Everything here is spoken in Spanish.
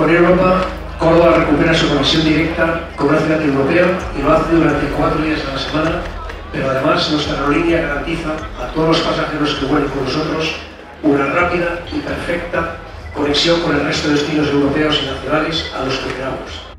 Con Europa, Córdoba recupera su conexión directa con una ciudad europea y lo hace durante cuatro días a la semana, pero además nuestra aerolínea garantiza a todos los pasajeros que vuelen con nosotros una rápida y perfecta conexión con el resto de destinos europeos y nacionales a los que queramos.